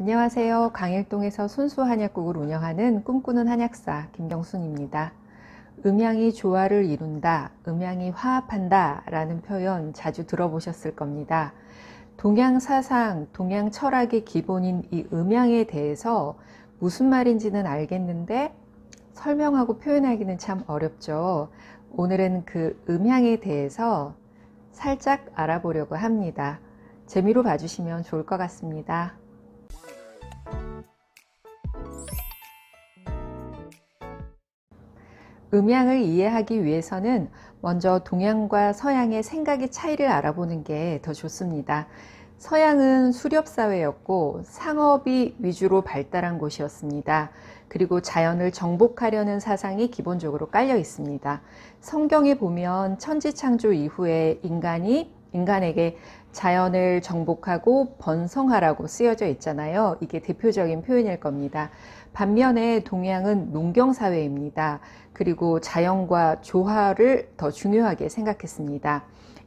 안녕하세요. 강일동에서 순수 한약국을 운영하는 꿈꾸는 한약사 김경순입니다. 음양이 조화를 이룬다, 음양이 화합한다 라는 표현 자주 들어보셨을 겁니다. 동양 사상, 동양 철학의 기본인 이 음양에 대해서 무슨 말인지는 알겠는데 설명하고 표현하기는 참 어렵죠. 오늘은 그 음향에 대해서 살짝 알아보려고 합니다. 재미로 봐주시면 좋을 것 같습니다. 음양을 이해하기 위해서는 먼저 동양과 서양의 생각의 차이를 알아보는 게 더 좋습니다. 서양은 수렵사회였고 상업이 위주로 발달한 곳이었습니다. 그리고 자연을 정복하려는 사상이 기본적으로 깔려 있습니다. 성경에 보면 천지창조 이후에 인간이 인간에게 자연을 정복하고 번성하라고 쓰여져 있잖아요. 이게 대표적인 표현일 겁니다. 반면에 동양은 농경사회입니다. 그리고 자연과 조화를 더 중요하게 생각했습니다.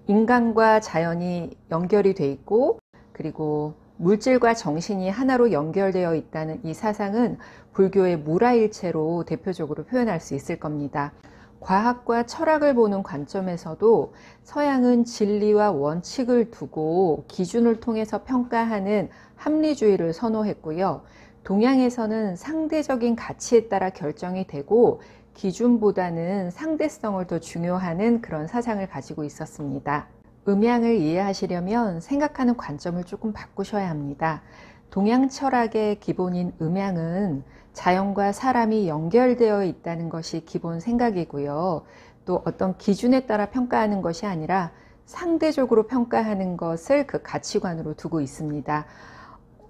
인간과 자연이 연결이 돼 있고 그리고 물질과 정신이 하나로 연결되어 있다는 이 사상은 불교의 무라일체로 대표적으로 표현할 수 있을 겁니다. 과학과 철학을 보는 관점에서도 서양은 진리와 원칙을 두고 기준을 통해서 평가하는 합리주의를 선호했고요. 동양에서는 상대적인 가치에 따라 결정이 되고 기준보다는 상대성을 더 중요하는 그런 사상을 가지고 있었습니다. 음양을 이해하시려면 생각하는 관점을 조금 바꾸셔야 합니다. 동양 철학의 기본인 음양은 자연과 사람이 연결되어 있다는 것이 기본 생각이고요. 또 어떤 기준에 따라 평가하는 것이 아니라 상대적으로 평가하는 것을 그 가치관으로 두고 있습니다.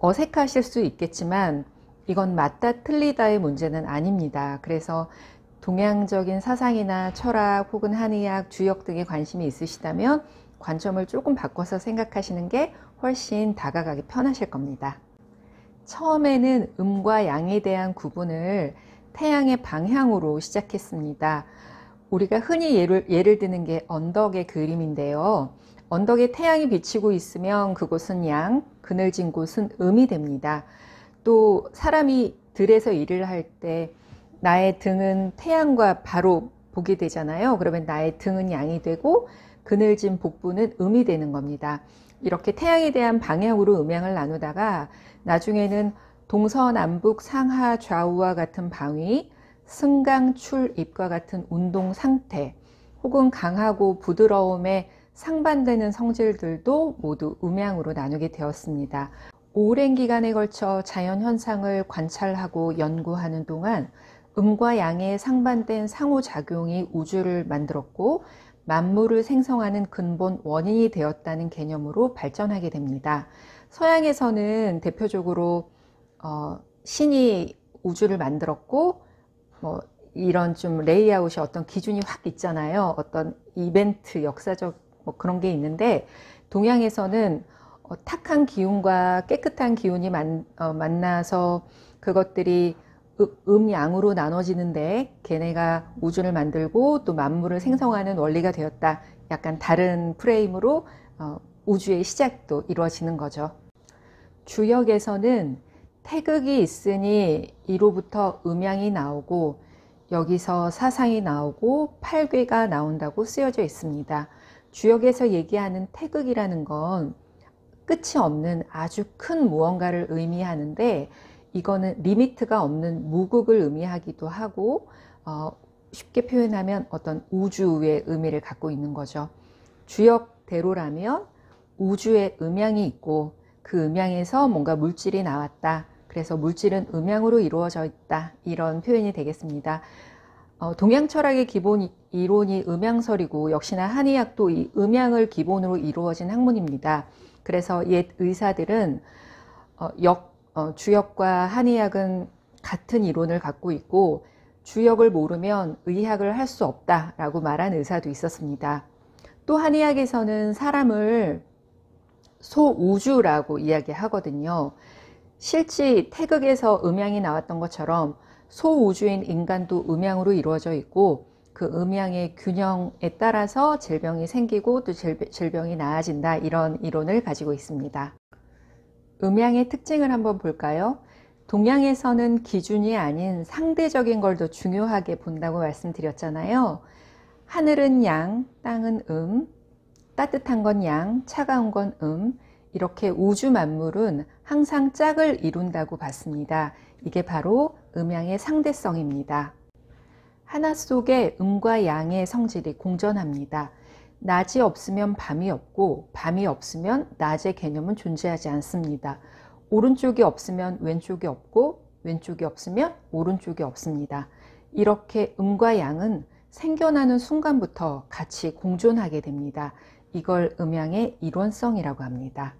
어색하실 수 있겠지만 이건 맞다 틀리다의 문제는 아닙니다. 그래서 동양적인 사상이나 철학 혹은 한의학, 주역 등에 관심이 있으시다면 관점을 조금 바꿔서 생각하시는 게 훨씬 다가가기 편하실 겁니다. 처음에는 음과 양에 대한 구분을 태양의 방향으로 시작했습니다. 우리가 흔히 예를, 예를 드는 게 언덕의 그림인데요. 언덕에 태양이 비치고 있으면 그곳은 양, 그늘진 곳은 음이 됩니다. 또 사람이 들에서 일을 할 때 나의 등은 태양과 바로 보게 되잖아요. 그러면 나의 등은 양이 되고 그늘진 복부는 음이 되는 겁니다. 이렇게 태양에 대한 방향으로 음양을 나누다가 나중에는 동서남북 상하 좌우와 같은 방위, 승강 출입과 같은 운동 상태, 혹은 강하고 부드러움에 상반되는 성질들도 모두 음양으로 나누게 되었습니다. 오랜 기간에 걸쳐 자연 현상을 관찰하고 연구하는 동안 음과 양의 상반된 상호작용이 우주를 만들었고 만물을 생성하는 근본 원인이 되었다는 개념으로 발전하게 됩니다. 서양에서는 대표적으로 어, 신이 우주를 만들었고 뭐 이런 좀 레이아웃이 어떤 기준이 확 있잖아요. 어떤 이벤트 역사적 뭐 그런 게 있는데 동양에서는 어, 탁한 기운과 깨끗한 기운이 만, 어, 만나서 그것들이 음양으로 나눠지는데 걔네가 우주를 만들고 또 만물을 생성하는 원리가 되었다. 약간 다른 프레임으로 어, 우주의 시작도 이루어지는 거죠. 주역에서는 태극이 있으니 이로부터 음양이 나오고 여기서 사상이 나오고 팔괘가 나온다고 쓰여져 있습니다. 주역에서 얘기하는 태극이라는 건 끝이 없는 아주 큰 무언가를 의미하는데 이거는 리미트가 없는 무극을 의미하기도 하고 어, 쉽게 표현하면 어떤 우주의 의미를 갖고 있는 거죠. 주역대로라면 우주의 음양이 있고 그 음양에서 뭔가 물질이 나왔다. 그래서 물질은 음양으로 이루어져 있다. 이런 표현이 되겠습니다. 어, 동양 철학의 기본 이론이 음양설이고 역시나 한의학도 이 음양을 기본으로 이루어진 학문입니다. 그래서 옛 의사들은 어, 역 어, 주역과 한의학은 같은 이론을 갖고 있고 주역을 모르면 의학을 할 수 없다라고 말한 의사도 있었습니다. 또 한의학에서는 사람을 소우주라고 이야기하거든요. 실제 태극에서 음양이 나왔던 것처럼 소우주인 인간도 음양으로 이루어져 있고 그 음양의 균형에 따라서 질병이 생기고 또 질병이 나아진다 이런 이론을 가지고 있습니다. 음양의 특징을 한번 볼까요? 동양에서는 기준이 아닌 상대적인 걸 더 중요하게 본다고 말씀드렸잖아요. 하늘은 양, 땅은 음, 따뜻한 건 양, 차가운 건 음, 이렇게 우주 만물은 항상 짝을 이룬다고 봤습니다. 이게 바로 음양의 상대성입니다. 하나 속에 음과 양의 성질이 공존합니다. 낮이 없으면 밤이 없고 밤이 없으면 낮의 개념은 존재하지 않습니다. 오른쪽이 없으면 왼쪽이 없고 왼쪽이 없으면 오른쪽이 없습니다. 이렇게 음과 양은 생겨나는 순간부터 같이 공존하게 됩니다. 이걸 음양의 일원성이라고 합니다.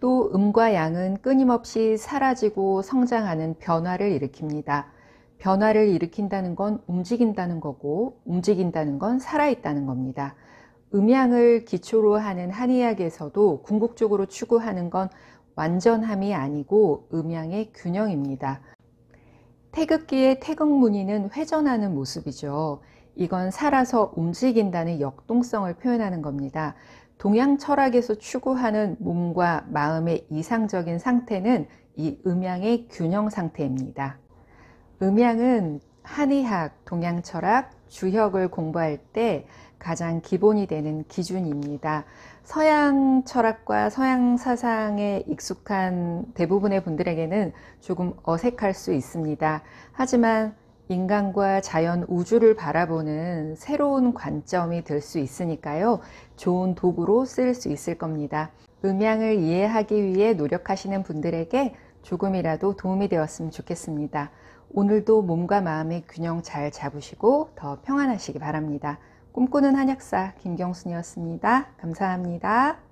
또 음과 양은 끊임없이 사라지고 성장하는 변화를 일으킵니다. 변화를 일으킨다는 건 움직인다는 거고 움직인다는 건 살아있다는 겁니다. 음양을 기초로 하는 한의학에서도 궁극적으로 추구하는 건 완전함이 아니고 음양의 균형입니다. 태극기의 태극 무늬는 회전하는 모습이죠. 이건 살아서 움직인다는 역동성을 표현하는 겁니다. 동양 철학에서 추구하는 몸과 마음의 이상적인 상태는 이 음양의 균형 상태입니다. 음양은 한의학, 동양 철학, 주혁을 공부할 때 가장 기본이 되는 기준입니다. 서양 철학과 서양 사상에 익숙한 대부분의 분들에게는 조금 어색할 수 있습니다. 하지만 인간과 자연 우주를 바라보는 새로운 관점이 될 수 있으니까요. 좋은 도구로 쓸 수 있을 겁니다. 음양을 이해하기 위해 노력하시는 분들에게 조금이라도 도움이 되었으면 좋겠습니다. 오늘도 몸과 마음의 균형 잘 잡으시고 더 평안하시기 바랍니다. 꿈꾸는 한약사 김경순이었습니다. 감사합니다.